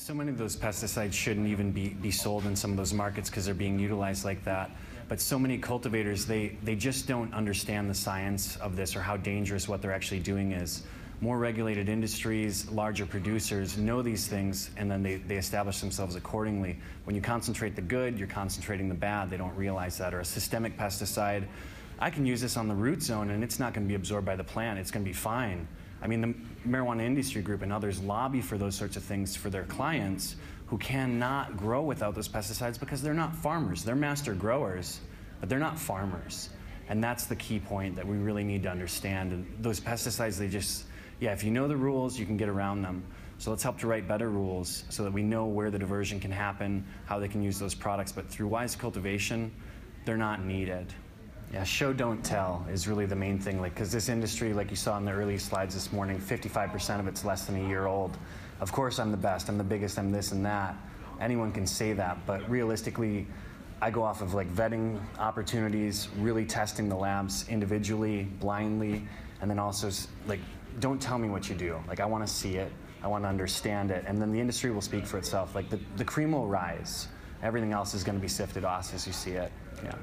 So many of those pesticides shouldn't even be, be sold in some of those markets because they're being utilized like that. But so many cultivators, they, they just don't understand the science of this or how dangerous what they're actually doing is. More regulated industries, larger producers know these things and then they, they establish themselves accordingly. When you concentrate the good, you're concentrating the bad. They don't realize that. Or a systemic pesticide, I can use this on the root zone and it's not going to be absorbed by the plant. It's going to be fine. I mean, the marijuana industry group and others lobby for those sorts of things for their clients who cannot grow without those pesticides because they're not farmers. They're master growers, but they're not farmers. And that's the key point that we really need to understand. And those pesticides, they just, yeah, if you know the rules, you can get around them. So let's help to write better rules so that we know where the diversion can happen, how they can use those products. But through wise cultivation, they're not needed. Yeah, show don't tell is really the main thing. Like, because this industry, like you saw in the early slides this morning, 55% of it's less than a year old. Of course, I'm the best. I'm the biggest. I'm this and that. Anyone can say that, but realistically, I go off of like vetting opportunities, really testing the labs individually, blindly, and then also like, don't tell me what you do. Like, I want to see it. I want to understand it, and then the industry will speak for itself. Like the, the cream will rise. Everything else is going to be sifted off as you see it. Yeah.